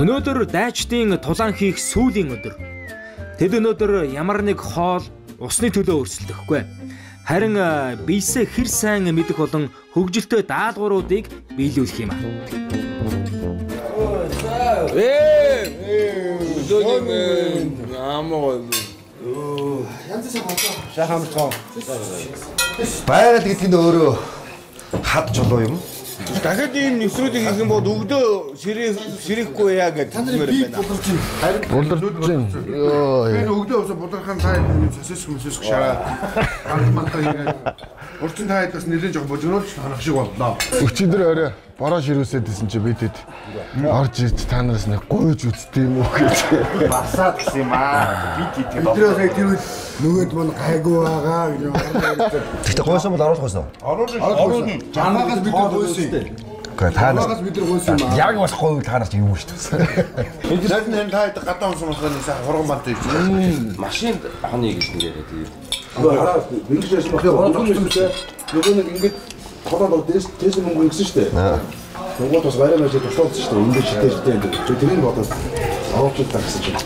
Өнөөдөр дайчдын тулаан хийх сүүлийн өдөр. Тэд өнөөдөр ямар нэг хоол усны төлөө өрсөлдөхгүй. Харин бийсээ хэр сайн мэдэх болон хөгжилтэй даалгавруудыг биелүүлэх юм аа. Ээ! Өдөөний амгаа Янз сайн болоо. Шахам цоо. Байгаль гэдэг нь өөрөө хад жолоо юм. Дахиад ийм нэвтрүүлэг хийх юм бол өгдөө сэрэх сэрэхгүй яа гэж хэлмээр байна. Буларч юм. Йоо. Энэ өгдөө ус булархан та сэсэх мэсэх шараа. Ганц мантаа ингээд урчин та хэдээс нэлээд жоо божролч ханах шиг боллоо. Өчигдөр орой бороо ширүүсээд исэн чи бидэд орж ид та нараас нэг гойж үзтээ юм уу гэж. Басаад гэсэн юм аа. Бид гэдэг Өдрөө сая тэр үед нөгөөд мань гайгүй байгаа гэж. Гэтэ гойсон бол оруулах байсан. Оруулна. Жамаагаас бид нар гойсон. Гэхдээ та нар Жамаагаас бид нар гойсон юм аа. яг бас гой та нар ч юм шүү дээ. Энд яг нэг та хэд гадаа унсан болохоор нэг сайхан хурган бант хийж. машинд ахны гэж нэрээ тэгээд хараа ингэж яасан бахи онцгой юм шиг нөгөө нэг ингэж толоод орд дэс дэс мөнгө ингэсэн шүү дээ. Монгол бас баяраа байж туслалцсан шүү дээ. Эндээ шитэй шитэй энэ. Тэрийг бодоод оруулах гэсэн чинь.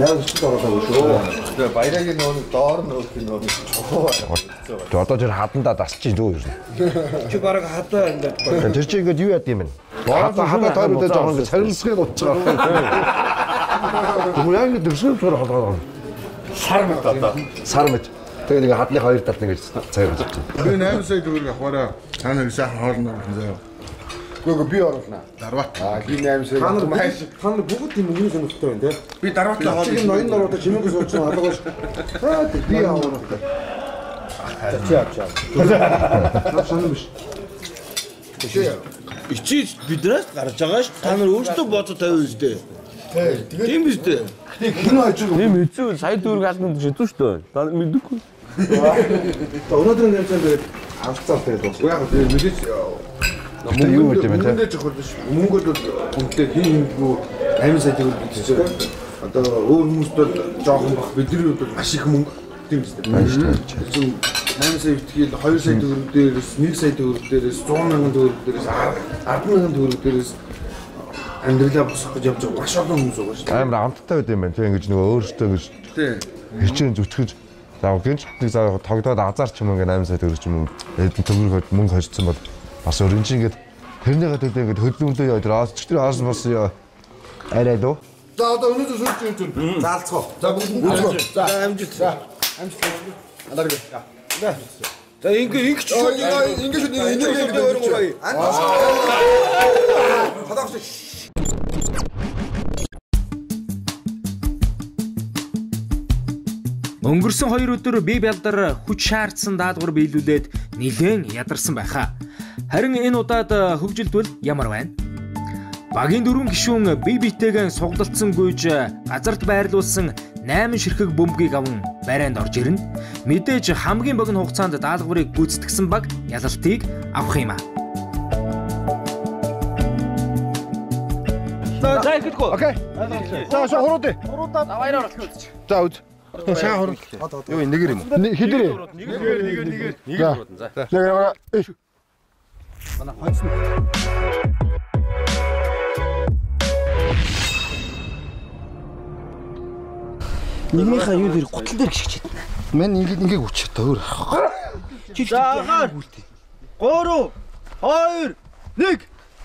Ч ороод байгаа шүү. Тэгээ баярагийн нөгөө доор нь нөгөө чухал. Тэгээ одоо тэр хадандаа дасчих дөө юу. Чи баг хадаа ингээд Тэр чинь ингэж юу яд юм бэ? Хадаа хадаа тойроо жоохон ингэ царилсхийг утж байгаа. Тэгвэл яг ингэ дэвшил төр холгоо. сар мэт одоо. Сар мэд. Тэгээ нэг хадны хоёр талд ингэж цайруулж байна. Би 8 сая төгрөг авахаараа цаана нэг сайхан хоолны авах заяа. Гүг би оруулнаа. Дарват. Аа би 8 сая. Та нар маш та нар бүгд тийм өнгөний сонирхолтой байна те. Би дарватлаа хоол. Чиг ноён дороо чимээгээс уусан алгаш. Аа би аваад. Чи авч аа. Та санаа биш. ичиж биднээс гарч байгаа ш. Та нар өөрсдөө бодож тавиу үстэй. Тийм биз дээ. Кино ажиг. Тийм эцүү сая дүүрэг алдан шидүү шүү дээ. Та мэдээгүй. Өнөөдөр нэг юм дээр авцаа тэгээд дуусна. Яг би мэдээч Мөнгө юу гэдэг юм бэ? Мөнгө чухал биш. Мөнгөд бол үнтэй хин хингүй 8 сая төгрөг биччихээ. Одоо өөр хүмүүст бол жоохон бах бидний хувьд бол маш их мөнгө тийм үстэй. Маш их. 8 сая битгийл 2 сая төгрөг дээрээс 1 сая төгрөг дээрээс 100 мянган төгрөг дээрээс 10 мянган төгрөг дээрээс амьдралаа босгох гэж явж байгаа маш олон хүмүүс байгаа шүү дээ. Амар амттай байд юм байна. Тэг ингэж нөгөө өөртөө ингэж Тийм. хичээн зүтгэж за гинж нэг заа тогдоод азар ч юм ингээ 8 сая төгрөг ч юм эдэн төгрөг мөнгө хожсон бол бас өрн чи ингээд тэрнийгээ төдөө ингээд хөдлөмдөө яа тэр аas ч тэр аас бас яа арай дөө За одоо өнөөдөр сүүлч юм чинь заалцгоо. За бүгд За амжилт. За аларг. За ингэ ингэ ч Ингэж энийг ингэ өөрөө Өнгөрсөн 2 өдөр бие бялдар хүч шаардсан даалгавар биелүүлээд нэлээд ядарсан байхаа. Харин энэ удаад хөгжилт бол ямар байна? Багийн дөрвөн гишүүн бие биетэйгэн сугалцсан гүйж газарт байрлуулсан 8 ширхэг бөмбөгийг аван барайнд орж ирнэ. Мэдээж хамгийн богино хугацаанд даалгаврыг гүйцэтгэсэн баг ялалтыг авах юм аа. За ихэдгүй. Окей. За шо хуруу дээ. Баяраар болох үү? За үз. Шаа хуруу. Юу нэгэр юм уу? Хэдэр? Нэгээр нэгээр нэгээр. За. За. Нэг нэг Нэгнийхээ юу дээр гутал дээр гიშгчээд. Мэн ингээд ингээд үч та өөр. За агаар. 3 2 1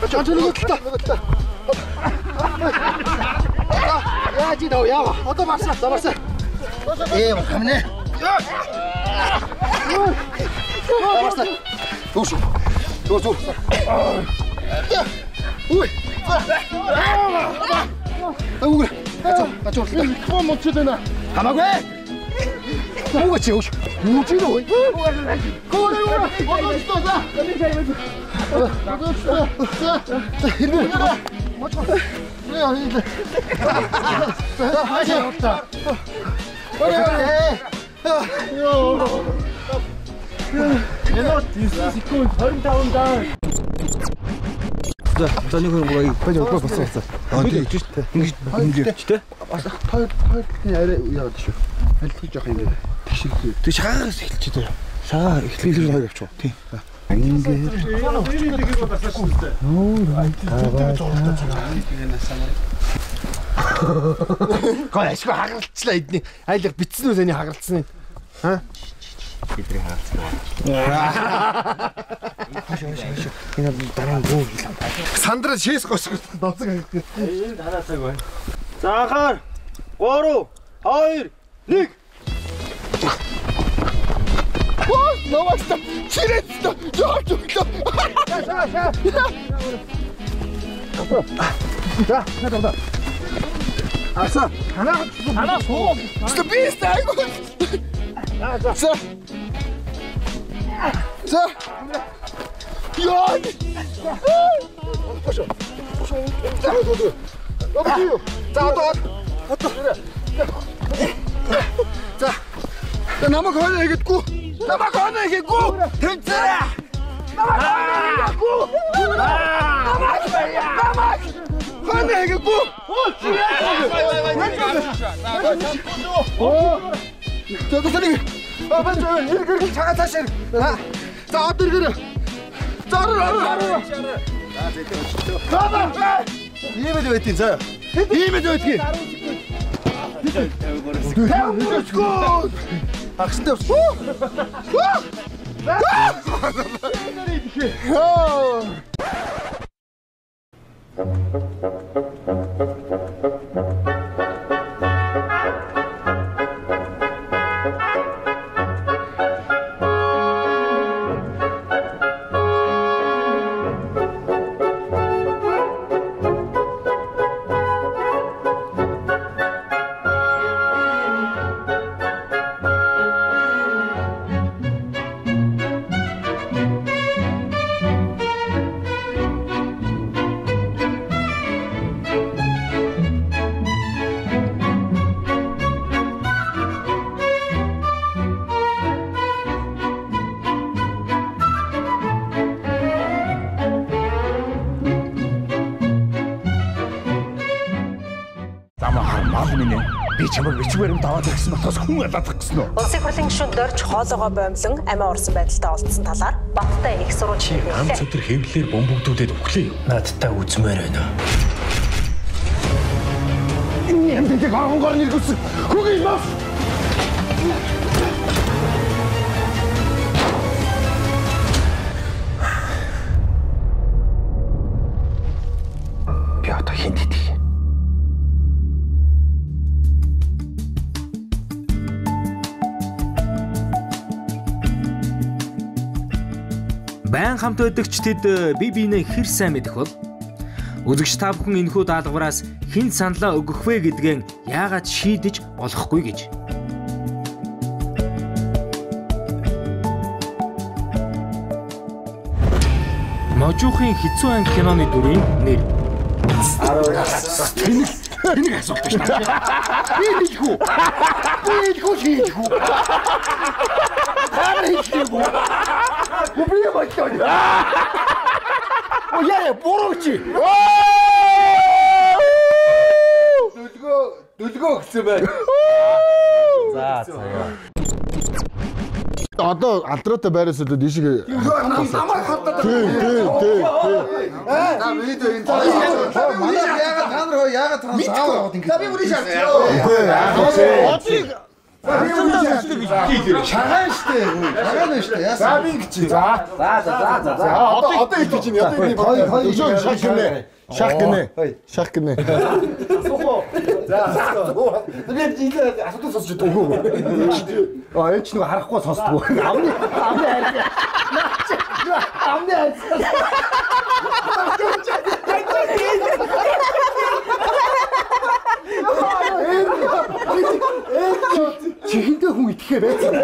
Ганч ганч нөгөө та. Яа чи даа яа. Одоо марсаа. За марсаа. Ээ хамнэ. Марсаа. Түш. Түш. Ой. Ууг. Гач. Гач. Ком мочд байна. Хамаагүй. Ууг чи ууш. Мууч юу вэ? Коорэ уу. Одоо стоо за. За. За. За нэг хүн гоё байж удаа болсон болсон. Аа тийм ч шүү. Ингэж ингэж тэ. Хоёр хоёр арай яваад шүү. Хийж явах юм бэ? Тэгшиг. Тэг шаагаас эхэлж дээ. Шагаа эхлэхээс хоёр явчих. Тийм. Гой ашгүй хагалцлаа эдний. Айлга битсэн үү саний хагалцсан юм. Аа? Бидний хагалцсан. Энэ дараа гоо хилээ. Сандра шээс госго ноцог хагалцсан. За анхаар 3 2 1 Новаста чирэцтэй яарч өглөө. Аса, ханаа ханаа суу. Ста бист айгу. За. За. Яа. Пошо. Пошо. За, за, за. Лобио. За, одоо. За. За намайг хойно хийгээдгүй. 나만 건너겠고 든짜라 나만 건너겠고 나만 나만 건너겠고 어 저도 선생님 아빠 저 이렇게 작아 사실 자 앞뒤 그래 짜르라 짜르라 나만 예매 좀 했지 인사야 예매 좀 했지 Ийм л байдгийг. Тэвэрчгүй. Агштай өсөө. Би хүн алаадах гэсэн үү? Улсын хурлын гишүүн дөрж хоолоогоо боомлон амиа урсан байдалтай олдсон талаар Баттай их сурвалж Ам цэвэр хэвлэлээр бомбогдуулээд өглөө юу? Надтай үзмээр байна. Энэ юм дээр хангар нэргүүлсэн. Хүүгийн мас. Байн хамт байдагч тэд э, бие биенээ хэр сайн мэдэх бол Үзэгч та бүхэн энэхүү даалгавраас хэн саналаа өгөх вэ гэдгээ яагаад шийдэж болохгүй гэж. Можуухийн хэцүү анги киноны дүрийн нэр Энийг асуулт шүү дээ. Би хэлэхгүй. Би хэлэхгүй. Хаа хэлэхгүй. Би бодсон. О яа бурууч. Дүлгөө дүлгөө гэсэн бай. За заяа. Одоо алдраатай байраас өлөө дишиг Намайг хатаад. тий тий тий За видео энэ. Манай яагаад та нар яагаад аваад ингэ. Би үрий шаардсан. Шагаан штэ. Шагаан штэ. Яасан. За би гэж. За. За за за за за. одоо одоо их чинь одоо хоёр, Өшөө шах гинэ. Шах гинэ. Шах гинэ. Би энэ асуудал сонсч байгаа. А энэ ч нэг харахгүй сонсдгоо. Амны амны хайр. Амны хайр. Итгэхээ байсан.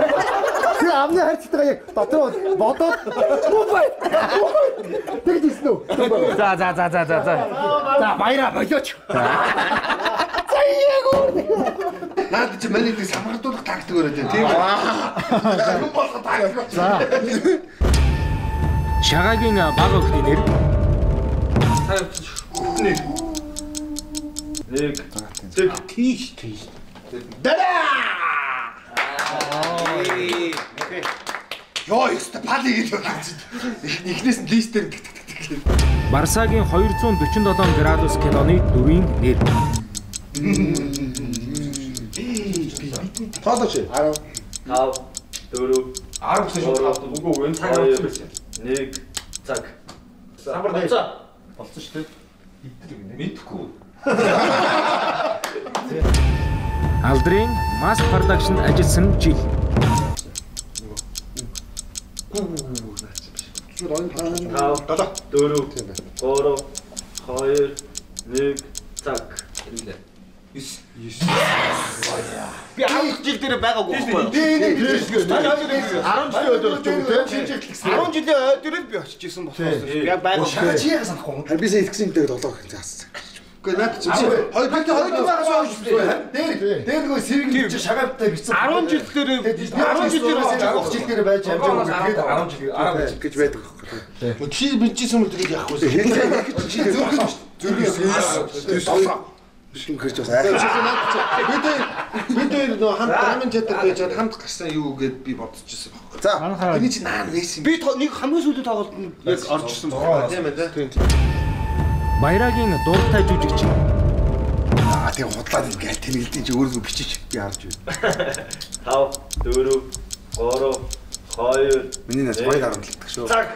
Тэр амны хайрцагтайгаа яг дотроо бодоод муугай. Тэгж ирсэн үү? За за за за за за. За баяра болооч. Наад чи миний нэг самхардуулах тактик өрөөд байна. Тийм үү? Хүн болох тактик. За. Шагагийн баг охины нэр Нэг. Тэг тийш тийш. Йоо, ёстой пали гэж байна. Эхнээс нь листээр Барсагийн 247 градус киноны дүрийн нэр тоолооч. 10 5 4 10 гэсэн шүү дээ. Үгүй үгүй энэ цаг явуулсан байсан. 1 цаг. Самбар дээр болсон шүү дээ. Мэдхгүй. Алдрын Mass Production ажилласан жил Шууд ойн 5 Долоо. 4 Тийм байна. 3 2 1 цаг. Би 10 жил дээр байгаагүй байхгүй? Тийм тийм тийм. 10 жилийн өдөр болж байгаа тийм. 10 жилийн өдрөд би очиж исэн болохоос би байгаагүй. Чи яасан. Харин би сая итгэсэн дээр долоо заасан. Үгүй наад чи хоёр хоёр хоёр байгаас хойш. Дээр дээр нөгөө сэрэг чи шагавтай бичсэн. 10 жил дээр 10 жил дээр 10 жил дээр байж амжаагүй. Тэгээд 10 жил 10 жил гэж байдаг байхгүй. Чи бичсэн юм дэрийг яахгүй. Чи зөргөн зөргөн Шин гэрч бас. Бид бид нөгөө хамт рамын театр байж чад хамт гарсан юу гэд би бодчихсон байхгүй. За. Тэний чи наа нээсэн. би нэг хамгийн сүүлийн тоглолт нь яг орж ирсэн байна. Тийм ээ тийм. Баярагийн дуртай жүжигч Аа тийм худлаад ингээд тэнэлдэж чи өөрөө бичиж би харж байна. 5 4 3 2 Миний нас баяр харамтлагдаг шүү. цаг.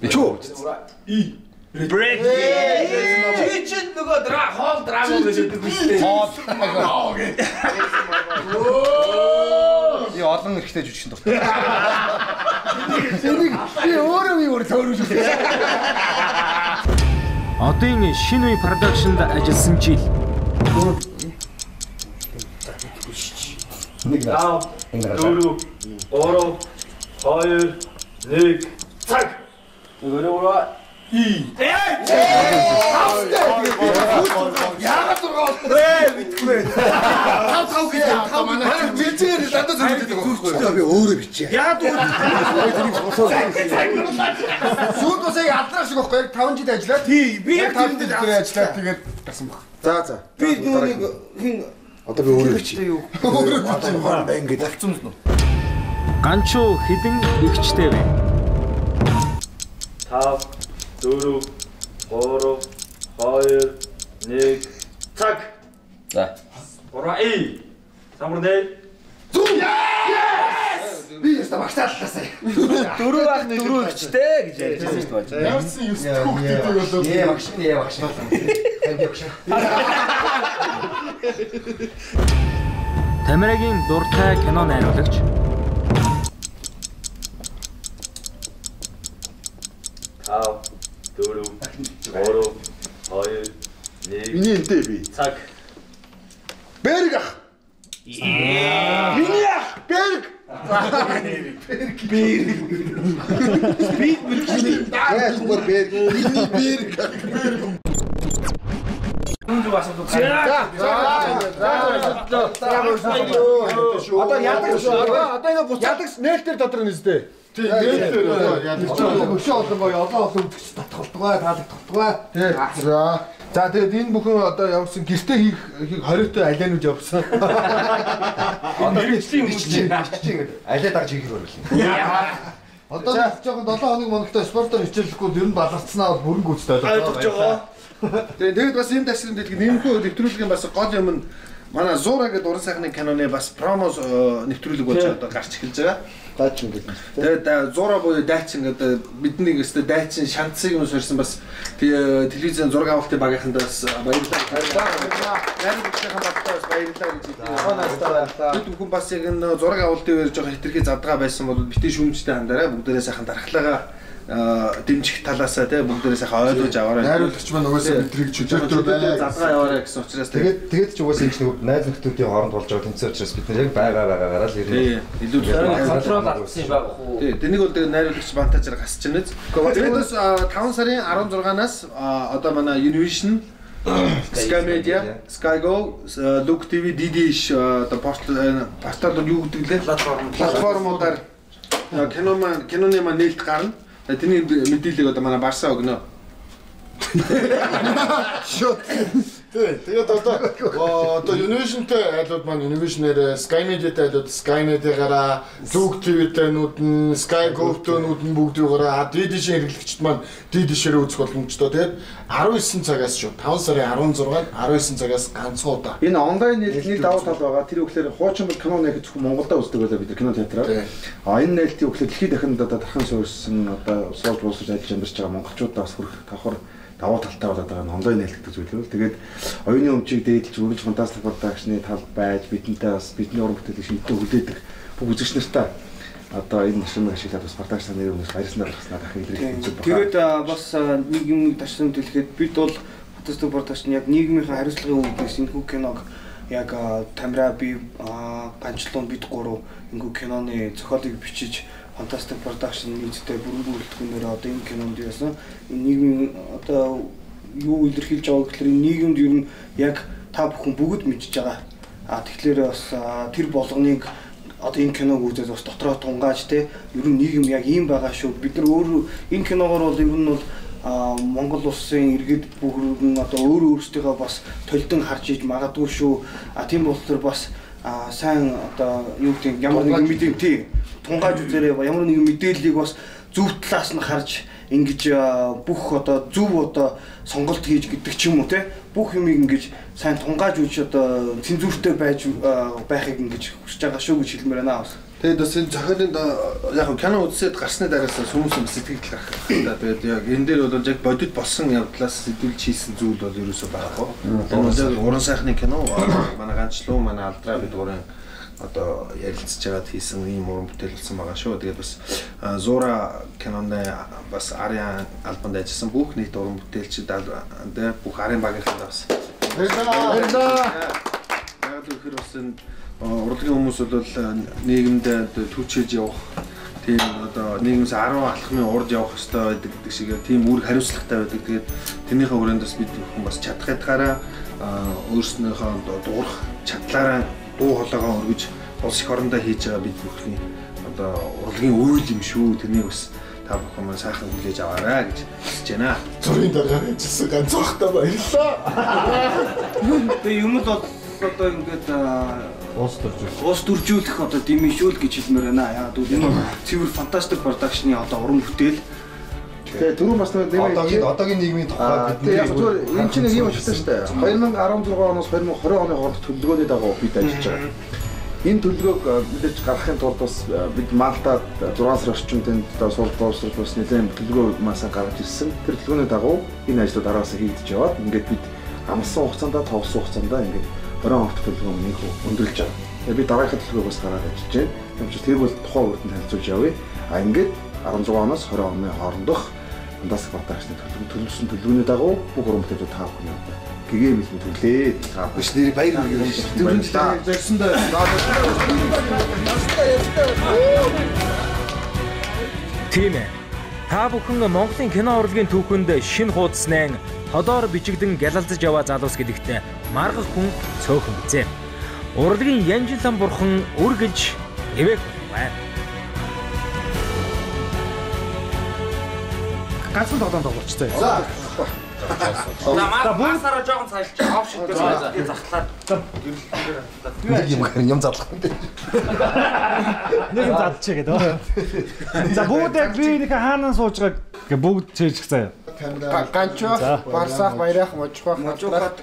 Би чөө. Break. Чи чи нөгөө дра хоол драма гэж өгдөг үстэй. Би олон эрхтэй жүжигчин дуртай. Энийг би өөрөө би өөр төөрөж одын шинэ үе продакшнд ажилласан жил 5 4 3 2 1 цаг. Өөрөө өөрөө Яагаад зургаа болтой? Мэдгүй. Тав тав гэж тав манай зөвлөж байгаа байхгүй. Би өөрөө бичээ. Яагаад Сүүл бас яг алдраа шиг байхгүй яг 5 жил ажиллаад. Тий, би яг 5 жил ажиллаад тэгээд гарсан баг. За за. Би нүг хин одоо би өөрөө бичээ. Өөрөө бичээ. Одоо ингэж авцсан юм. ганчуу хідэн игчтэй байна. 5 4 3 2 1 цаг. За. Ураа ий. Самбарнэ. Би яста багтааллаасаа. Дөрөв ах дөрөв өгчтэй гэж ярьжсэн шүү дээ. Ямарсан юм хүүхдтэй болоо. Ээ багш ээ багш. Ханди багш. Тамирагийн дуртай кино найруулагч 5 4 3 2 1 Миний энтэй би. цаг. Берг ах. Миний ах Берг. Берг. Бид мөрчний. Яа зүгээр Берг. Миний Берг. Одоо ядаг шүү. Одоо энэ бус ядаг нээлтээр дотор нэстэй. Тийм нээлтээр ядаг. Өшөө олон гоё олон олон үгч татгалдгаа, таалагдгалдгаа. Тийм. За. За тэгээд энэ бүхэн одоо явсан гэртээ хийх хийх хориотой алианууд явсан. Одоо бичлийн бичлийн бичлийн алиа дагж хийх хөрвөл. Одоо нэг жоохон 7 хоног моногтой спортоор хичээлэхгүй ер нь баларцснаа бол бүрэн гүйцэд ойлгож байгаа. Тэгээд тэгээд бас энэ тасрын дэлгэн нэмхүү нэвтрүүлгийн бас гол юм нь манай Зура гэдэг уран сайхны киноны бас промо нэвтрүүлэг болж одоо гарч эхэлж байгаа. Дайчин гэдэг. Тэгээд Зура буюу Дайчин гэдэг бидний өстө Дайчин шанцыг юм сорьсон бас телевизэн зураг авалтын багийнханд бас баярлалаа. Нарийн бүхнийхэн багтаа бас баярлалаа гэж хэлээ. Бид бүхэн бас яг энэ зураг авалтын үеэр жоохон хитрхи задгаа байсан бол битээ шүүмжтэй хандараа бүгдээрээ сайхан дархлаагаа аа, дэмжих талаасаа те бүгдээрээ сайхан ойлгож аваарай. Найруулагч маань угаасаа бидрийг чөлөөтэй бай. задгаа яваарай гэсэн учраас тэгээд Тэгээд тэгээд ч угаасаа энэ нэг найз нөхдүүдийн хооронд болж байгаа тэнцээ учраас бид нэр яг байгаа байгаагаараа л ирнэ. тий илүү контрол авсан юм байгаа хөө. Тий, тэнийг бол тэгээд найруулагч бантажаар гасч байна. Тэгээд бас 5 сарын 16-наас а, одоо манай Univision Sky Media, Sky Go, э, Look TV, DD-ш одоо портал порталууд юу гэдэг лээ? Платформ. Платформудаар э, кино маань киноны маань нээлт гарна. Тэгээд Тэрний мэдээллийг одоо манай Барса өгнө. Тий, тэгээд одоо одоо Univision-тэй айлууд маань Univision-ээр Skynet-тэй айлууд Skynet-аараа Look TV-тэй нүүдэн Sky Go-тэй нүүдэн бүгдийгээрээ DD-шийн хэрэглэгчд маань DD-шээрээ үзэх боломжтой. Тэгээд 19 цагаас шүү. 5 сарын 16-нд 19 цагаас ганцхан удаа. Энэ онлайн нээлтний давуу тал байгаа. Тэр үгээр хуучин бол кино нэг зөвхөн Монголда үздэг байлаа бид кино театраар. А энэ нээлтийн үгээр дэлхийд дахинд одоо дархан суурьсан одоо суулж боловсруулж ажиллаж амьдарч байгаа монголчуудаас хүрэх давхар давуу талтай болоод байгаа нь онлайн нээлт гэдэг зүйл л. Тэгээд оюуны өмчийг дээдлж үргэлж фантастик продакшны тал байж бидэнтэй бас бидний уран бүтээлийг шимтээ хүлээдэг бүх үзэгч нартай одоо энэ машин ашиглаад бас продакшн нэр өмнөөс баярснаар гаргаснаа дахин илэрхийлж үздэг. Тэгээд бас нэг юм ташсан төлөхэд бид бол фантастик продакшн яг нийгмийн хариуцлагын үүднээс энэ хүү киног яг тамира би а, ганчлуун бид гурав энэ хүү киноны зохиолыг бичиж фантастик продакшн нийтдээ бүрэн бүрэлдэхүүнээр одоо энэ кинонд яасан энэ нийгмийн одоо юу илэрхийлж байгаа гэхээр нийгэмд ер нь яг та бүхэн бүгд мэдж байгаа. А тэгэхээр бас тэр болгоныг одоо энэ киног үзээд бас дотроо тунгааж те ер нь нийгэм яг ийм байгаа шүү. Бид нар өөр энэ киногоор бол ер нь бол Монгол улсын иргэд бүхэн одоо өөр өөрсдийнхөө бас толдон харж иж магадгүй шүү. А тийм болохоор бас сайн одоо юу гэдэг ямар нэгэн мэдээ тий тунгааж үзээрэй ямар нэгэн мэдээллийг бас зөв талаас нь харж ингэж бүх одоо зөв одоо сонголт хийж гэдэг ч юм уу те бүх юмыг ингэж сайн тунгааж үуч одоо цензуртэй байж байхыг ингэж хүсэж байгаа шүү гэж хэлмээр байна бас. Тэгээд бас энэ зохиолын яг кино үзсэд гарсны дараас юм сэтгэл гарах хэрэгтэй. Тэгээд яг энэ дээр бол яг бодит болсон явдлаас сэтүүлж хийсэн зүйл бол ерөөсөө байхгүй. Энэ бол яг уран сайхны кино манай ганчлуу манай алдраа бид гурын одоо ярилцж байгаад хийсэн ийм уран бүтээл болсон байгаа шүү. Тэгээд бас Зура кинонд бас Ариан альбомд ажилласан бүх нийт уран бүтээлчид аа, бүх Ариан багийнхаа бас. Яг л ихэр бас энэ урлагийн хүмүүс бол нийгэмд түүчээж явах тийм одоо нийгэмс 10 алхмын урд явах хэрэгтэй байдаг гэдэг шиг тийм үүрэг хариуцлагатай байдаг. Тэгээд тэрнийхээ хүрээнд бас бид бүхэн бас чадах ятгаараа өөрснөөхөө дуурах чадлаараа дуу хоолойгоо өргөж улс их орондоо хийж байгаа бид бүхний одоо урлагийн үйл юм шүү. Тэрнийг бас та бүхэн маань сайхан хүлээж аваарай гэж хүсэж байна. Зүрийн дараагаар ажилласан ганцхан баярлалаа. Тэгээ юм л бол одоо ингээд Уус төрж байна. уус дүржүүлэх одоо димишүүл гэж хэлмээр байна. Яг үгүй энэ цэвэр фантастик продакшны одоо уран бүтээл Тэгээ түрүүн бас нэг Одоогийн одоогийн нийгмийн тухай Тэгээ яг зүгээр энэ чинь нэг юм ашигтай шүү дээ. 2016 оноос 2020 оны хооронд төлөвлөгөөний дагуу бид ажиллаж байгаа. Энэ төлөвлөгөөг э, мэдээж гаргахын тулд бас э, бид Малтад 6 сар орчим тэнд одоо сурч боловсруулж бас нэлээд төлөвлөгөө маасаа гаргаж ирсэн. Тэр төлөвлөгөөний дагуу энэ ажлууд араас хийгдэж яваад ингээд бид амлсан хугацаанд тоолсон хугацаанд ингээд 20 хоногт төлөвлөгөө нэг өндөрлж байгаа. Тэгээ би дараагийн төлөвлөгөөг бас гаргаад ажиллаж байна. Учраас тэр бол тухайн үрдэнд танилцуулж явъя. А ингээд 16 оноос 20 оны хоорондох Фантастик продакшны төлөв төлөвсөн төлөвлөгөөний дагуу бүх уран бүтээлүүд та бүхэн одоо гэгээ бэлэн төглөө. Та Биш нэр баяр хүргэе. Дөрөв жил Зорьсондоо Тийм ээ. Та бүхэн Монголын кино урлагийн түүхэнд шинэ хуудаснаа ходоор бичигдэн гялалзаж яваа залуус гэдэгт маргах хүн цөөхөн бизээ. Урлагийн Янжилан бурхан үргэлж нэвэх ганцхан тоглоом тоглолцтой. За маа басараа жоохон цайлж авах шиг дээр захлаад нэг юм юм задлах юм дээ. Нэг юм задчих гэдэг. За бүгд яг би нэг хаанаа сууж байгааг гэ бүгд чийж заяа. ганчвах, барсах, баярах, можхох, Можохот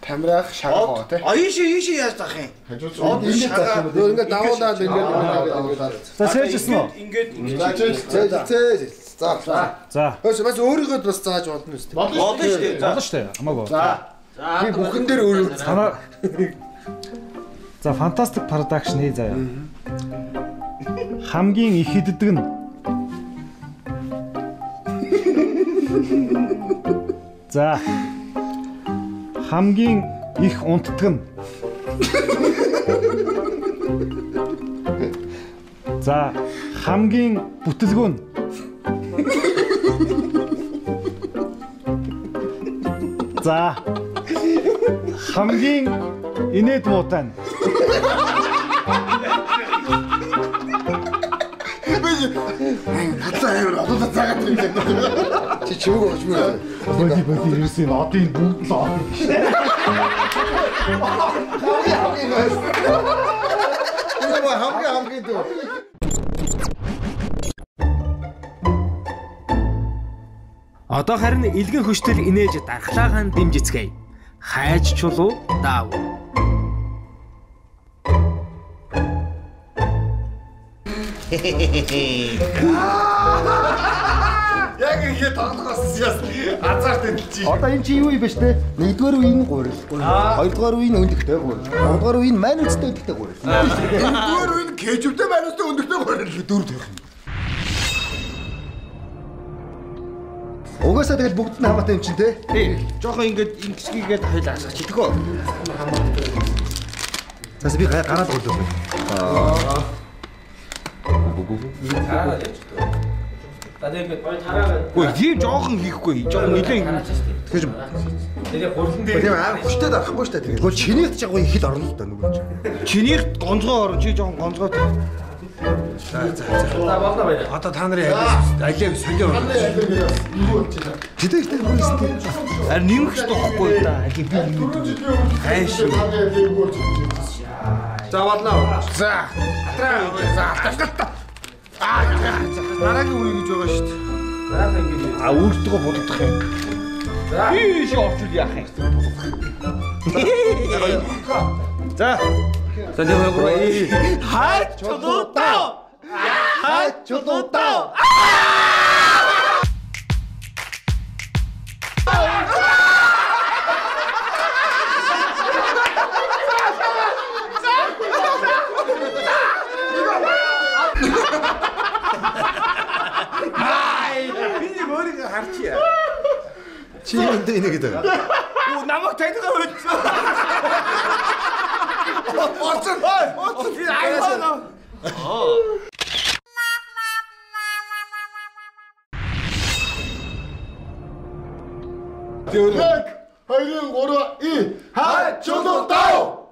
тамирах, шагах тий. А ийшээ ийшээ яаж зах юм? Ингээд юм. Ингээд давуулаад ингээд За чийжсэн үү? ингээд зээ зээ. За. За. Хөөс бас өөрийгөө бас зааж болно үстэй. Болно шүү дээ. Болно шүү дээ. Хамаагүй. Би бүхэн дээр өөрөө Танаа За фантастик продакшны заяа. Хамгийн их хиддэг нь За. Хамгийн их унтдаг нь. За, хамгийн бүтлгүүн. За. Хамгийн инээд муутай нь. Хацаа амар одоо цаагаад юм. Чи чимэг өгч мөө. Боди боди ерөөсөө одын бүгд л аа. Хамгийн хамгийн нас. Энэ хамгийн хамгийн дүү. Одоо харин илгэн хөштөл инээж дархлаагаан дэмжицгээе. Хайж чулуу даав. Яг ингэ тоглохоос яс азарт эдэлж. Одоо энэ чи юу юм бэ штэ? Нэгдүгээр үе нь гурил. Хоёрдугаар үе нь өндөгтэй гурил. Гуравдугаар үе нь манустай өндөгтэй гурил. Дөрөөр үн кэжвтэй манустай өндөртэй горил дөрөв тавих. Угаасаа тэгэл бүгд нь хамаатай юм чинь те. Тий. Жохон ингээд ингэсгийгээд хоёлаа асгач идэгөө. Зас би га- гараад гол юм. Аа. Үгүй тийм жохон хийхгүй. Жохон нилээн. Тэгэхээр Тэгээ хурлан тийм аа хүчтэй дарахгүй штэ тэгээд. Гол чинийх жаггүй ихэд орно л да нүгэл чи. Чинийх гонцгой орон чи жохон гонцгой. За за за. Одоо та нарын алиа солио. Тэтэй ихтэй хөөс тийм. Харин нэмэх тохгүй да. Алиа би нэмэх. Хайш. За болно. За. Атраа. За. Атгалта. Аа. Дараагийн үе гэж байгаа шүү дээ. Дараагийн ингэ. А өөртөө бодох юм. За. Би шиг орчул яах юм. 자, 전쟁을 보라 이. 아, 저도 또. 아, 아, 저도 또. 아! 하트야. 지금 인데 이네기들. 오 나막 대드가 왜? Харчия. Чи энэ энэ гэдэг. Оо намайг танигаа өдсөн. Оцсон. Оцсон. Би аяа. Нэг, хоёрын гурав, и. Хаа чулуу дав.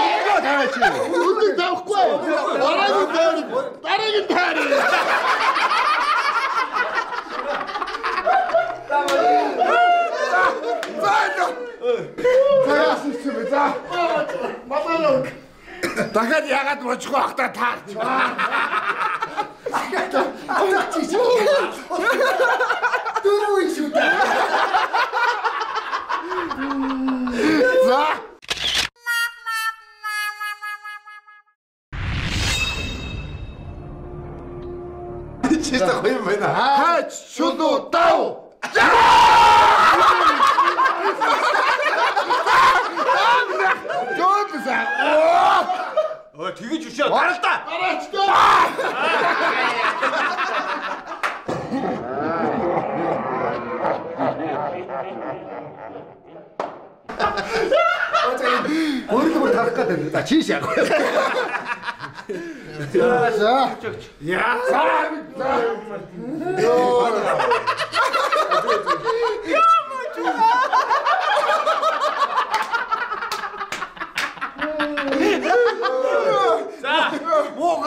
Үгүй тараач. Үгүй давхгүй. Дараагийн тайр. Дараагийн тайр. За. Малаа. Дахиад ягаад бочихгүй ахта таарч. Дөрөв шүү дээ. За. Чиста гоё юм байна. Хаач чулуу дав. За. Өө тэгэж өшөө даралда. Дараач. Өөрөө бүр тарах гэдэг. За чийш яг. За. Яа. За. За.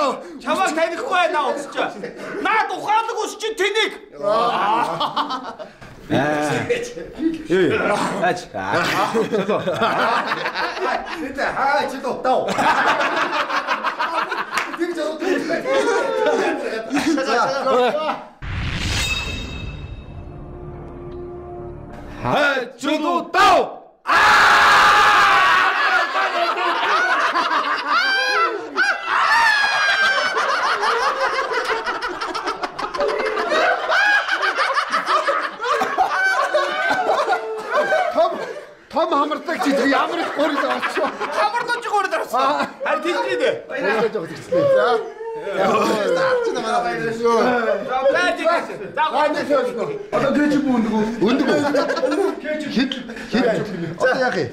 Мууга чамайг танихгүй байна уусчаа. Наад ухаалаг ус чи тэнийг. Ээ. Ач. Чөлөө. Тэтэй хаа чулуу дав. Тэр жоо. Хай чулуу дав. Хамардаг чи ямар их гурил орчихоо. Хамар дож гоор дарсан. Харин тийч дээ. Баярлалаа жоо тэгсэн. За. Одоо кэчп өндөг үү? Өндөг үү? Хэд хэд одоо яах юм?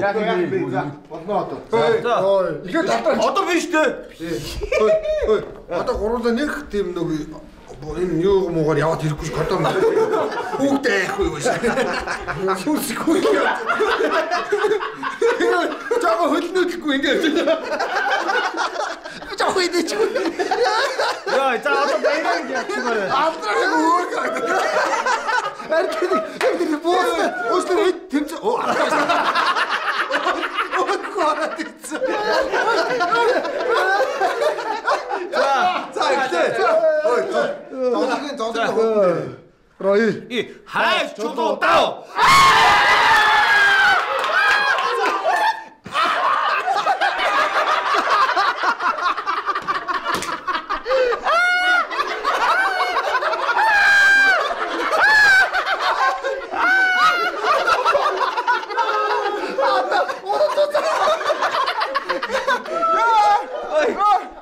Яг би за болно одоо. Ой, ихэд талдаа. Одоо биш дээ. Ой. Одоо гурлаа нэг тийм нэг энэ юу муугаар яваад ирэхгүй ш кодом. Бүгдээ яахгүй юу ш. Сүрсэхгүй. Жага хөлнөдлөхгүй ингээд. Жага хөлнөчлөхгүй. Яа, за одоо баяраа явчихмаар байна. Авдраг өөр. Аркид энэ бос өстөр хэд тэмц. Оо. За, за ихтэй. Ой, зоолгийн зоолгийн. Рой. И хайш чулуудаа.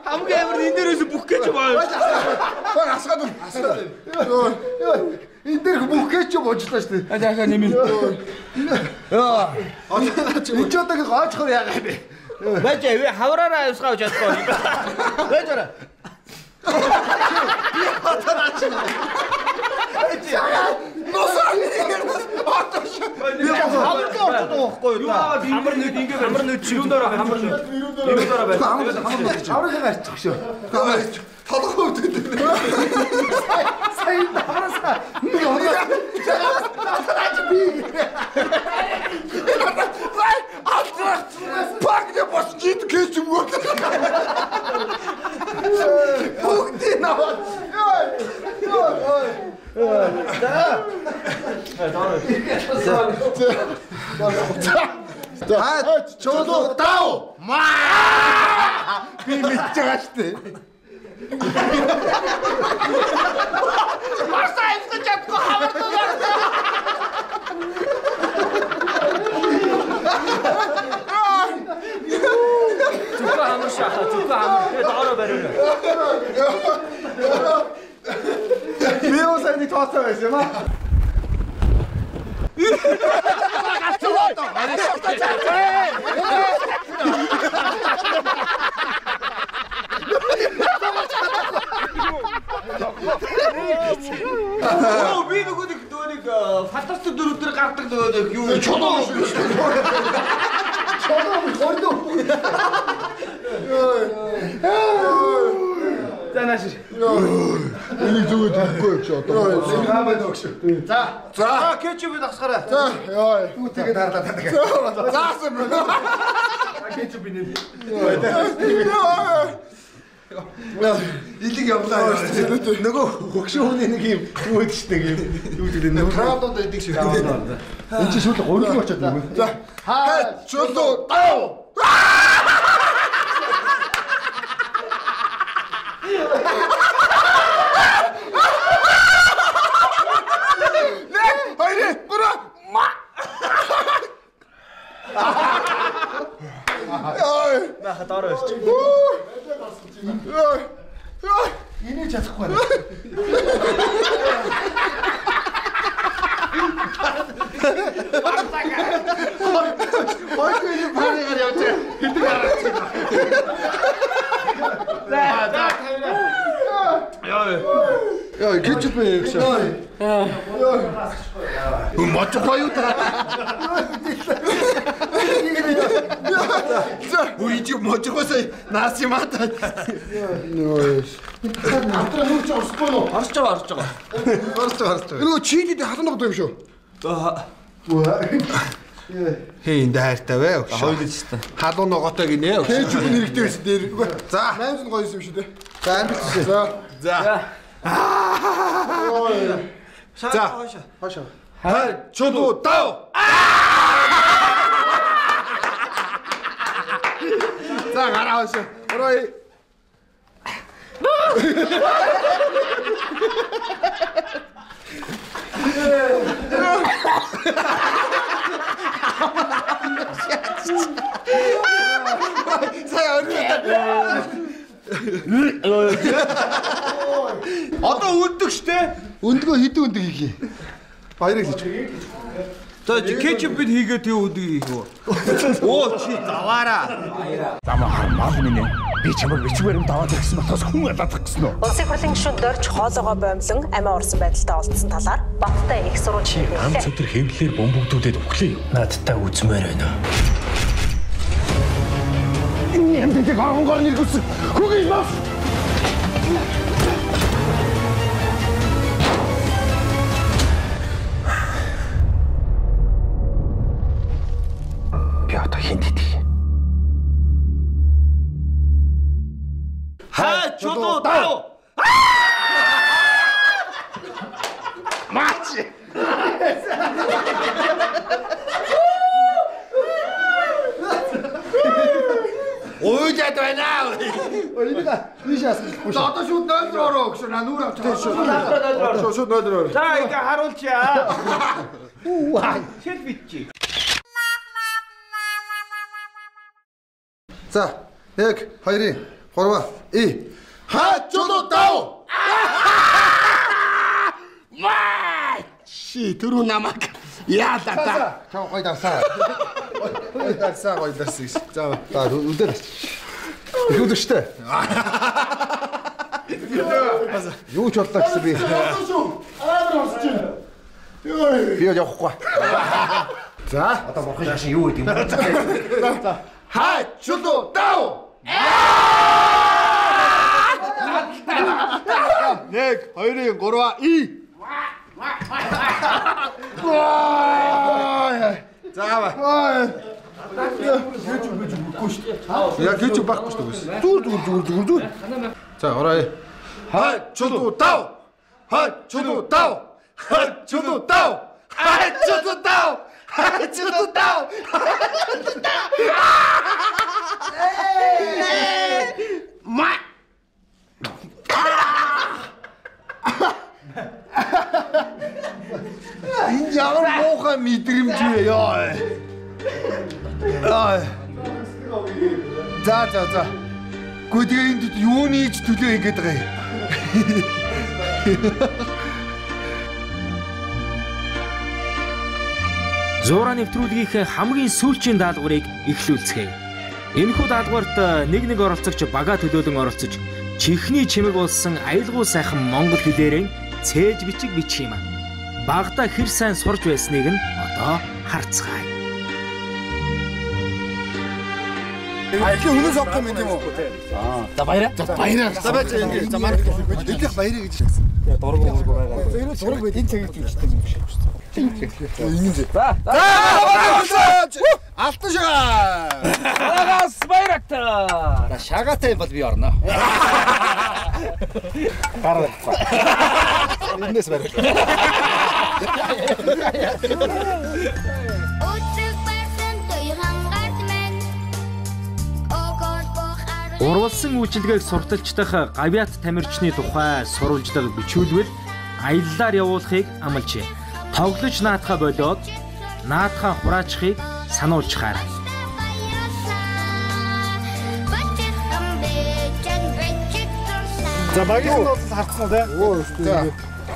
Хамгийн амар энэ дээрээс бүх гэж баа. Баа асгаад уу. Асгаад. Энэ дээр бүх гэж боожлаа шүү дээ. Ажааха нэмэн. Яа. Одоо гоочхоор яагаад бэ? Бэж вэ хавраараа авсгаа гэж бодгоо. Бэж ара. Хамар нүд ингээ хамар нүд чирүүндээр хамар нүд. Ирүүндээр байна. Авраг гарчих шүү. Толгой өвдөд. Сайн даврасаа. Пагне бос жит кэч мгот. Бүгдээ наваа. За, чолоо тав. Маа! Би мэдж байгаа шүү дээ. Марсаа эвгэж чадгүй хамар Зүгөө хамар шахаа зүгөө хамар тэгээ доороо барина. Би усаа нэг тооцоо байсан юм аа. Оо би нөгөө нэг нөгөө нэг фантастик дөрөв дээр гардаг нөгөө нэг юу чулуу шүү дээ. Чолоо хордоо. За нааш. Энийг зүгээр тавихгүй гэж одоо. Хаа байна. За. За. Кетчуп дагсгараа. За, яа. Үүтэйгээ дарлаа тадаг. Заасан. Кетчуп инээ. Илэг явлаа. Нөгөө хөгшин хүний нэг юм юу гэдэг чинь юм. Юу гэдэг нэг краудод идэг шиг. Энд чинь сүүл гурилг очоод байна. За. Хаа чулуу тав. Нэг, хоёрын, гурав, ма. Яа. Байж. Яа. Яа. Энийг чадахгүй байна. Хойны паригаар явж. Хэдэг гараад. За за Яа. Яа, кетчуп ээ гэж. Яа. Мочхоо юу та? За, үеж мочхоосоо наас юм аа. Нөөс. Амтраа нүүрч орсгүй нөө. Орж байгаа орж байгаа. Орж байгаа, орж байгаа. Нөгөө чийдид хатан ногдоо юм шүү. Хей энэ хайртай вэ? Хоёул ч та. Халуун ногоотой гинэ. Кетчуп нэрэгтэй байсан дээр. За, 800 гоё юм шүү дээ. За, амжилт. За. За. За. Хашаа. Хай, чулуу дав. За, гараа хашаа. Орой. Сая Одоо өндөг штэ. Өндгөө хідэн өндөг хийе. Баярыг хийж. За кетчуп бид хийгээд юу өдөг хийх үү? Оо чи заваараа. Замаа мал минь би чамайг бичвэрэн даваад ирсэн батос хүн алаадах гэсэн үү? Улсын хурлын гишүүн дөрж хоолоогоо боомлон амиа орсон байдалтай олдсон талаар баттай их сурвалж Ам хийлээ. цэвэр хэвлэлээр бомбогдуулаад өглөө. Наадтай үзмээр байна. Энэ юм дэх оронгоор нэргүүлсэн. Хүүгийн мас. чулуу дав. Мач. Уйдаад байна. Өөрийгөө тийш асахгүй. За одоо шууд 0 руу ороо гэж наа нүр авч байгаа. Шууд шууд 0 руу. За ингээ харуулчаа. Уу. Шэл битгий. За 1 2 Хорва. И. Ха чулуу дав. Маа! Ши түрүү намаг яалаа та. Чав гой давсаа. Гой давсаа гой давсаа. За та үлдээл. Үлдэжтэй. Юу ч боллоо гэсэн би. Амар хосч юм. Би явахгүй. За одоо бурхан яаш юу гэдэг юм бэ? За. Ха чулуу дав. Нэг, хоёрын гурван и. За. Яг гэж байхгүй шүү дээ. Зүр зүр зүр зүр зүр. За, ороо. Хаа чулуу дав. Хаа чулуу дав. Хаа чулуу дав. Хаа чулуу дав. Хаа чулуу дав. Ма Энэ ямар муухай мэдрэмж вэ ёо. Аа. За за за. Гү тэгээ энд юуны ич төлөө ингэж байгаа юм. Зураа нэвтрүүлгийнхээ хамгийн сүүлчийн даалгаврыг эхлүүлцгээе. Энэхүү даалгаварт нэг нэг оролцогч бага төлөөлөн оролцож чихний чимэг болсон аялгау сайхан монгол хэлээрээ цээж бичиг бичих юм. Багада хэр сайн сурж байсныг нь одоо харцгаая. Айлын хүнээс авах юм юм уу? За баяраа. За баяраа. За байж ингэ. За марк. Эдгээр баяраа гэж хэлсэн. Дургу мургу байгаа. Энэ зураг байд энэ цагийг хэлсэн юм шиг. Ингэ зэ. За. Алтан шагаа. Агаас баяраа. Шагаатай бол би орно. Гараа. Энэс баяраа. Урвалсан үйлчилгээг сурталчдах гавьяат тамирчны тухай сурвалжлага бичүүлвэл аяллаар явуулахыг амлажээ. Тоглож наатахаа болоод наатахаа хураачхыг сануулчихаарай. За багийн нь бол харцсан тий. Оо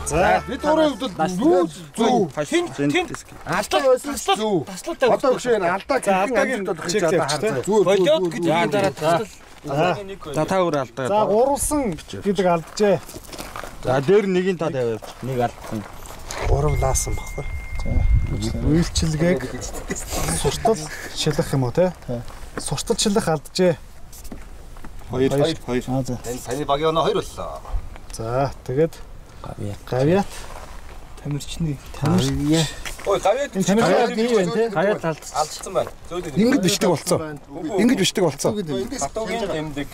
За бид гурван хувьд юу зүв. Хин тин. Алдаа байсан зүв. Таслалтай. Одоо өгшөө энэ алдаа чек гэж одоо тавьчих, тий. харцаа. Зүв. Болоод гэдгийн дараа таслал. За та өөр алдаа. За гурвалсан гэдэг алджээ. За дээр нэгийн та тавиав. Нэг алдсан. Гурвлаасан баггүй. За үйлчилгээг суртал шилэх юм уу те? Суртал шилэх алджээ. Хоёр хоёр хоёр. Аа за. Энэ саяны багийн оноо хоёр боллоо. За тэгээд гавьяат. Гавьяат. Тамирчны. Тамирч. Ой, гавьяат. Энэ тамирчид юу вэ те? Гавьяат алдсан. Алдсан байна. Зөөлөд. Ингэж бичдэг болцсон. Ингэж бичдэг болцсон. Хатуугийн тэмдэг.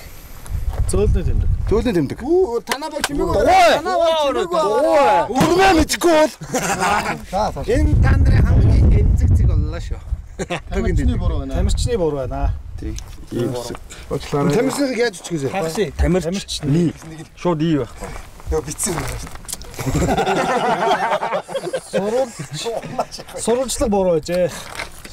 Зөөлнө тэмдэг. Төөлөө тэмдэг. Үү танаа баг чимээг. Танаа баг чимээг. Үрмээ мэдгүй бол. Энэ та нарын хамгийн эмзэг зэг боллоо шүү. Тамирчны буруу байна. Тамирчны буруу байна. Тамирчныг яаж үчгээсэй? Тамирч. Тамирчны. Шууд ий байхгүй. Йоо битсэн. Сурвалжлага буруу ажээ.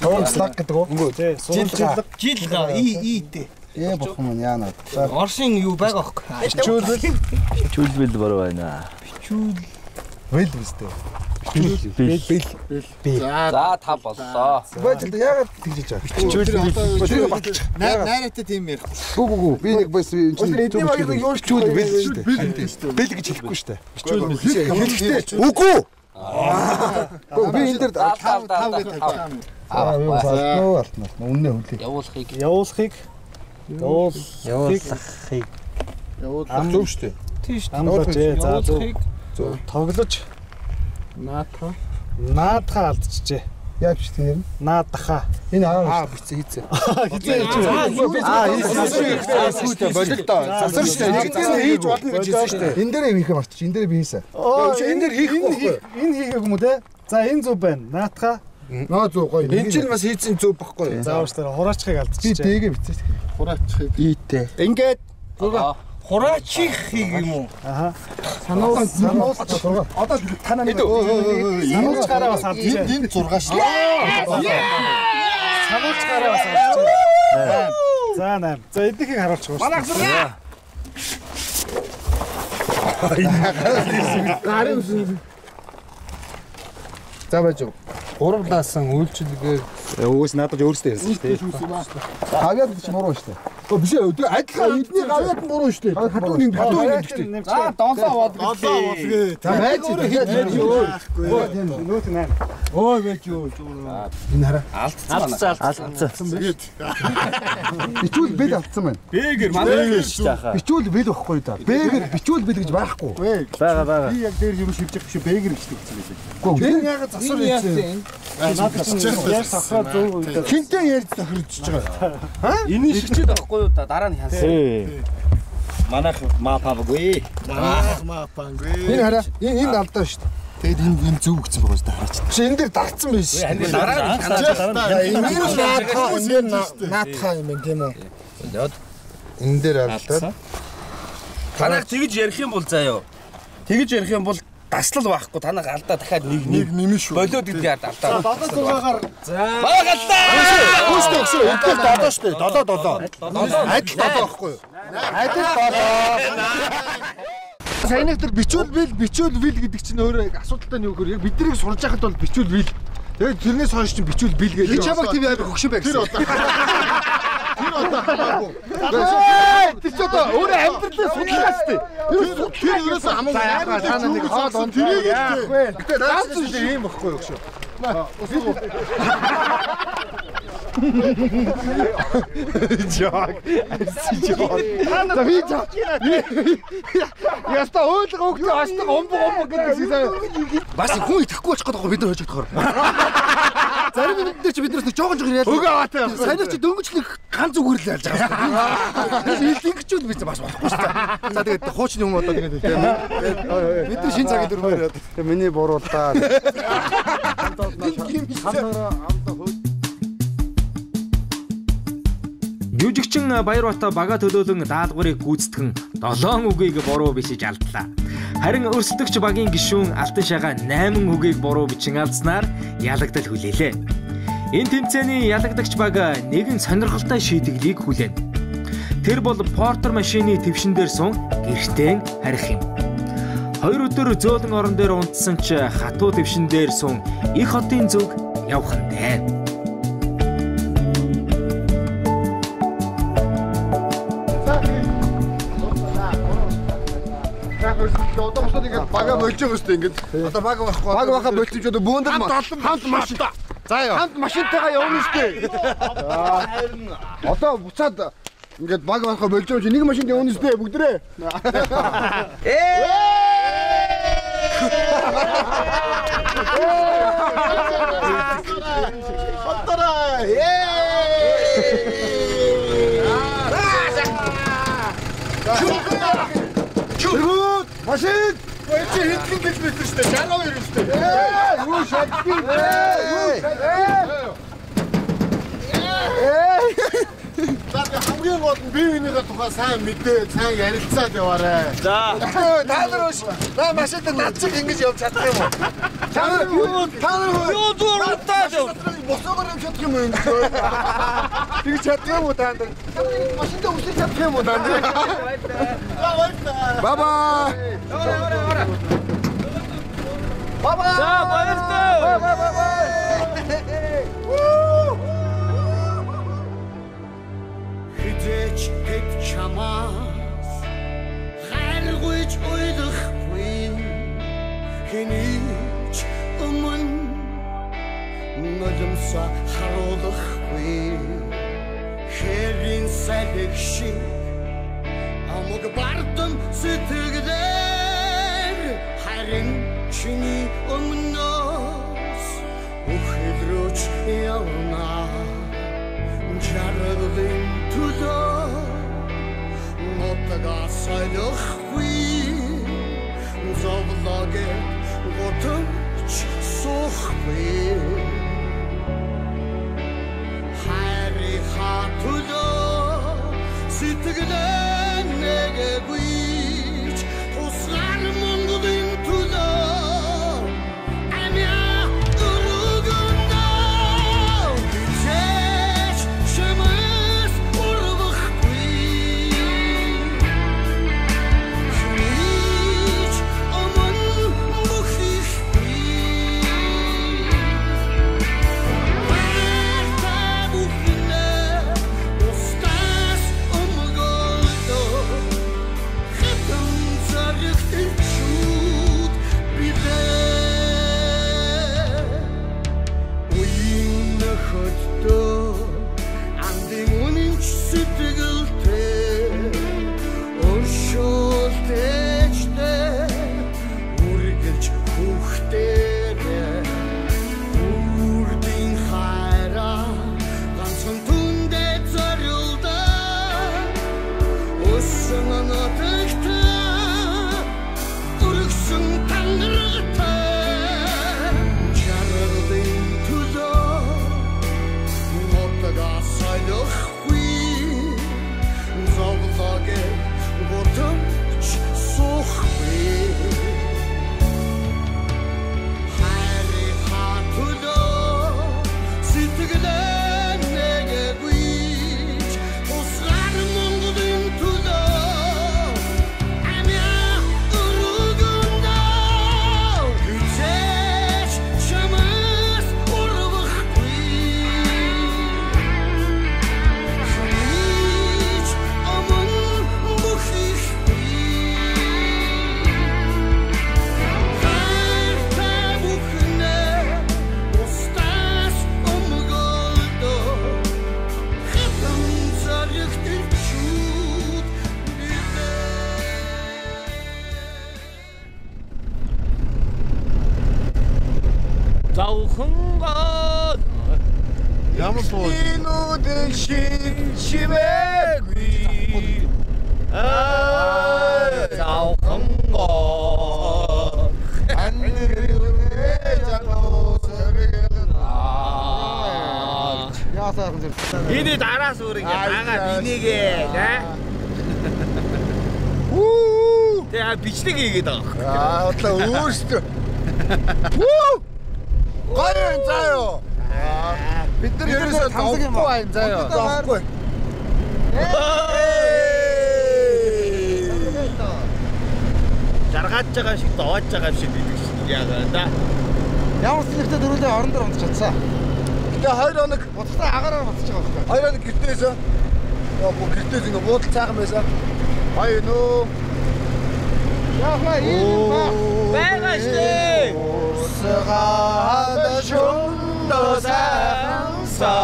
Сурвалжлага гэдэг үү? Үгүй тий. Сурвалжлага. Жилга и итэй. Ээ бурхан минь яана. Оршин юу байгаа хөөхгүй. Бичүүлбэл Чүүлбэл буруу байна. бичүүл бэл үстэй. Бэл. Бэл. За тав боллоо. Бачилд яагаад тэгжиж байгаа? Бичүүлбэл. батчих. Найраатай тийм ярих. Гү гү гү би нэг бас энэ Өөдөр эдний багийг юу ч бичүүл бэл шүү дээ. Бэл Бэл гэж хэлэхгүй шүү дээ. Хэлтэй. Үгүй. Би энэ дээр Тав тав тав тав. Аа юу алтнаа алтнаа. Үннээ хүлээ. Явуулахыг Явуулахыг явуулахыг Явуулах зөв шүү дээ. тийш амлаж ээ. За зөв. Тоглож Наатха. наадхаа алдчихжээ. Яаж ч тийм. Наадахаа. Энэ аа бицээ хийцээ. Хизээ Аа хийсэн болил доо. Засар шүү дээ. Нэг дээр хийж болно гэж хэлсэн шүү дээ. Энэ дээр юм хийх мартчих. Энэ дээр би хийсэн. энэ дэр хийх байхгүй. Энэ хийгээг юм уу те? За энэ зөв байна. Наадхаа. Наа зүү гоё. Энд чинь бас хийцэн зөв бохгүй. За уучлаарай. Хураачхыг би алдчихжээ. дэгээ бицээ. Хураачихыг. Ийтэй. Ингээд Хураачих хийх юм уу? Аха. Сануул сануул сургаа. Одоо танаа нэг Сануулж гараа бас алдчихжээ. энэ 6 шүү. Сануулж гараа бас алдчихжээ. За 8. За эднийхийг харуулчих уу. Манай Гарын үсэн. За байж юу. Гуравлаасан үйлчилгээ өөс надад өөрөөсөө ярьсан шүү дээ. Аваад чи буруу шүү дээ. Өө биш ээ. Адилхан эдний гавьяд буруу шүү дээ. Хатуу нэг хатуу нэг шүү дээ. За Донлоо болгоо. За байж өөрөө хийж юу. нүүт 8. Өө байж юу. Энэ хараа. алдсан алдсан. Бичүүл бэл алдсан байна. Бэгэр манай шүү дээ. Бичүүл бэл байхгүй да. Бэгэр бичүүл бэл гэж байхгүй. Бага бага. Би яг дээр юм шивчих биш бэгэр гэж хэлсэн. Гэхдээ ягаад засвар хийсэн. Үү? Хинтээ ярьж тохирч байгаа. Энэ шигчээд байхгүй юу да дараа нь хянсан. Манайх маа павгүй. Энэ хараа. Энэ энэ алдаа шүү дээ. Тэгэд энэ энэ зөв гэсэн байгаа шүү дээ хараач. Чи энэ дээр дагцсан биш. Дараа нь хянаа. Энэ наатха энэ наатха юм байна тийм үү? Яд. Энэ дээр алдаад Танайх тэгж ярих юм бол заяа. Тэгж ярих юм бол даслал байхгүй танайх алдаа дахиад нэг нэг нэмэн шүү. болоод гэдгээр алдаа. 7-6-аар Баг алдаа. Өөртөө өсөө өдөр долоо шүү. Долоо долоо. Адил долоо байхгүй юу? Адил долоо. Сайн нэг төр бичүүл бил бичүүл бил гэдэг чинь өөрөө асуудалтай нь юу гэхээр яг биднийг сурж байхад бол бичүүл бил. Тэгээд тэрнээс хойш чинь бичүүл бил гэж. Би чамаг тийм амар хөгшин байх. Тэр одоо. Тэр одоо хамаагүй. Тэр ч одоо өөрөө амьдралаа судлаа шүү дээ. Тэр ерөөсөө хамаагүй. Та нэг хоол он тэрийг вэ? Гэтэ шүү дээ ийм бохгүй юу шүү. Жог. Жог. За би жог. Яста ойлгоо өгч хаштай гомбо гомбо гэдэг шиг бас хүн итгэхгүй очих гэдэг бид нар хожигдох хор. Зарим бид нар чи биднээс нэг жоохон жоохон яриад. Өгөө аваатай. Сайн чи дөнгөжлөг ганц зүгээр л ярьж байгаа. Би линкчүүд би бас болохгүй шүү дээ. За тэгээд хуучны хүмүүс одоо тэгээд тийм. Бид нар шин цагийн дөрмөр яриад. Миний буруу даа. Жүжигчин Баярбата бага төлөөлөн даалгаврыг гүйцэтгэн 7 үгийг буруу бичиж алдлаа. Харин өрсөлдөгч багийн гишүүн Алтан шагаа 8 үгийг буруу бичин алдснаар ялагдал хүлээлээ. Энэ тэмцээний ялагдагч баг нэгэн сонирхолтой шийдэглийг хүлээнэ. Тэр бол портер машины твшин дээр сун гэртэн харих юм. Хоёр өдөр зөөлөн орон дээр унтсан ч хатуу твшин дээр сун их хотын зүг явах Одоо ингээд бага болж байгаа шүү дээ ингээд. Одоо бага байхгүй. Бага баха болчих одоо бүүндэр хамт машин. За яа. Хамт машинтайгаа явна шүү дээ. Одоо буцаад ингээд бага баха болж байгаа чи нэг машинд явна шүү дээ бүгдээ. Батара. Чүргүүд машин Ой чи хэдхэн километр шүү дээ? 62 шүү дээ. Ээ, юу шатби? Ээ, юу шатби? Би хамгийн гол нь бие биенийхээ тухай сайн мэдээ, сайн ярилцаад яваарай. За. Та нар биш. На машин дээр над чиг ингэж явж чадах юм уу? Та нар юу та нар юу зур утаад яв. Босоогоор юм чадах юм уу ингэж? Тэгж чадах юм уу та нар? Машин дээр үсэж чадах юм уу та нар? Бай бай. Баба! За баярлалаа. Бай бай бай бай. Хизээч хэд чамаас хайргүйч ойлгохгүй хэнийч өмнө нулимса харуулахгүй хэрийн сайдэг шиг амог бардам сэтгэлээр харин чиний өмнөөс ухидрууч явнаа жаргалын төлөө нотага солихгүй зовлогэ готомч сохгүй хайри хатулөө сэтгэлэн нэгэгүй чадсан. Тэгээ 2 хоног буцаа агаараар буцаж байгаа байхгүй. 2 хоног гэртээсэн. Яа, бо гэртээс ингээ буудал цаахан байсан. Баяа нөө. Яахна ийм ба. Байгаа штэ. Сагаад шундо санса.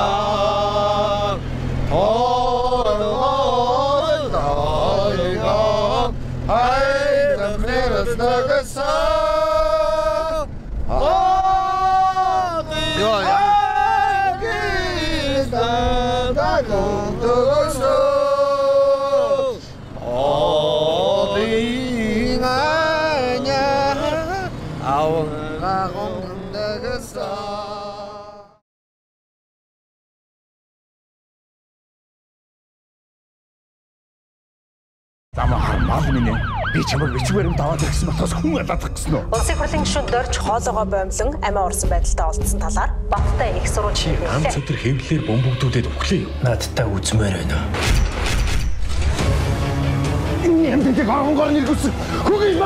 Торгол чамайг бичвэрэн даваад ирсэн батаас хүн алаадах гэсэн үү? Улсын хурлын гишүүн дөрж хоолоогоо боомлон амиа урсан байдалтай олдсон талаар баттай их сурвалж Ганц өдөр хэвлэлээр бомбогдуулээд өглөө юу? Надтай үзмээр байна. Энэ юм дэх хангар нэргүүлсэн. Хүүгийн